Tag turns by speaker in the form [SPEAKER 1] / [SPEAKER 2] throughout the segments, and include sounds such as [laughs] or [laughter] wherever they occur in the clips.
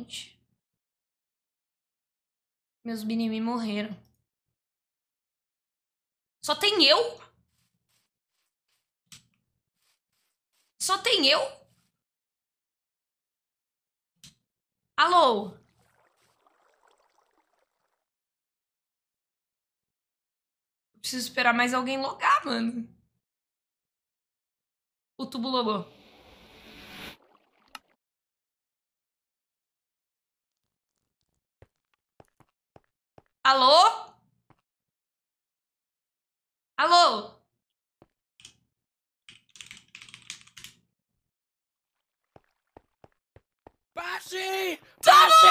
[SPEAKER 1] Gente. Meus binimi morreram. Só tem eu? Só tem eu? Alô? Preciso esperar mais alguém logar, mano. O tubo logou. Alô? Alô?
[SPEAKER 2] Bashi!
[SPEAKER 1] Bashi!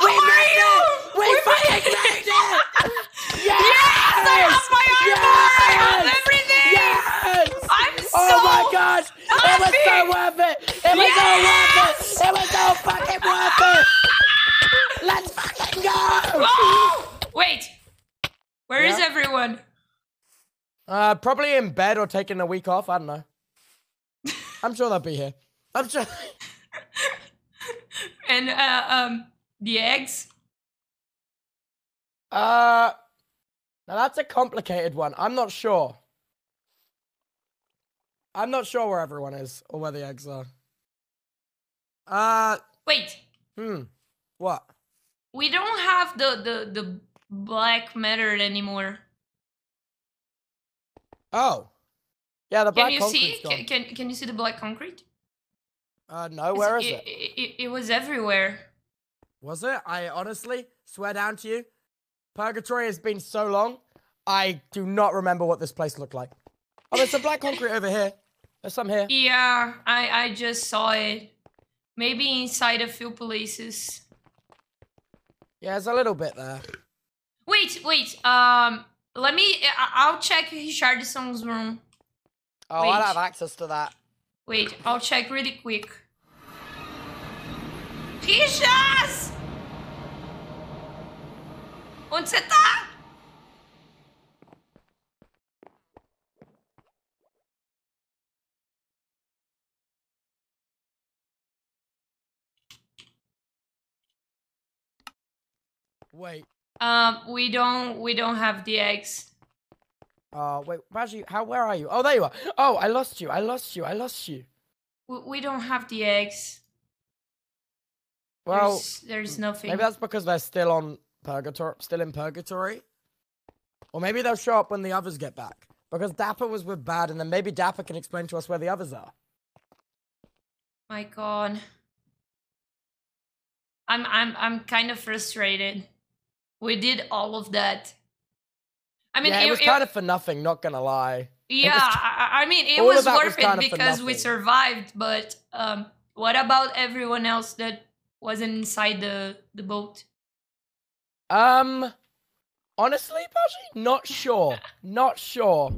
[SPEAKER 2] We made
[SPEAKER 1] you?
[SPEAKER 2] it! We fucking made it! [laughs] Yes!
[SPEAKER 1] Yes! I have my armor! I have
[SPEAKER 2] Yes!
[SPEAKER 1] everything!
[SPEAKER 2] Yes!
[SPEAKER 1] I'm so
[SPEAKER 2] Oh my gosh! It was so
[SPEAKER 1] happy!
[SPEAKER 2] worth it! It was so worth
[SPEAKER 1] Yes!
[SPEAKER 2] it! It was so fucking worth it! [laughs] Let's fucking go!
[SPEAKER 1] Oh! Wait. Where is
[SPEAKER 2] Yeah?
[SPEAKER 1] everyone?
[SPEAKER 2] Uh, probably in bed or taking a week off. I don't know. [laughs] I'm sure they'll be here. I'm sure. [laughs]
[SPEAKER 1] And uh, um, the eggs.
[SPEAKER 2] Uh, now that's a complicated one. I'm not sure. I'm not sure where everyone is or where the eggs are. Uh,
[SPEAKER 1] Wait.
[SPEAKER 2] hmm. What?
[SPEAKER 1] We don't have the the the black matter anymore.
[SPEAKER 2] Oh. Yeah, the black
[SPEAKER 1] Can you see?
[SPEAKER 2] gone.
[SPEAKER 1] Can, can can you see the black concrete?
[SPEAKER 2] Uh, no, where is
[SPEAKER 1] it,
[SPEAKER 2] it?
[SPEAKER 1] It, it was everywhere.
[SPEAKER 2] Was it? I honestly swear down to you, Purgatory has been so long, I do not remember what this place looked like. Oh, there's some black concrete over here. There's some here.
[SPEAKER 1] Yeah, I I just saw it. Maybe inside a few places.
[SPEAKER 2] Yeah, there's a little bit there.
[SPEAKER 1] Wait, wait. Um, let me. I'll check Richarlyson's room.
[SPEAKER 2] Oh, I don't have access to that.
[SPEAKER 1] Wait, I'll check really quick. Richas! Onde você tá?
[SPEAKER 2] Wait.
[SPEAKER 1] Um, we don't we don't have the eggs.
[SPEAKER 2] Uh, wait, Bagi, how, where are you? Oh, there you are. Oh, I lost you. I lost you. I lost you.
[SPEAKER 1] We, we don't have the eggs.
[SPEAKER 2] Well,
[SPEAKER 1] there's, there's nothing.
[SPEAKER 2] maybe that's because they're still on purgatory, still in purgatory. Or maybe they'll show up when the others get back. Because Dapper was with Bad, and then maybe Dapper can explain to us where the others are.
[SPEAKER 1] My God. I'm I'm I'm kind of frustrated. We did all of that. I mean,
[SPEAKER 2] yeah, it, was kind of for nothing, not gonna lie.
[SPEAKER 1] Yeah, I, I mean, it was
[SPEAKER 2] that was
[SPEAKER 1] worth it because we survived. But um, what about everyone else that wasn't inside the the boat?
[SPEAKER 2] Um, honestly, Bagi, not sure. not sure.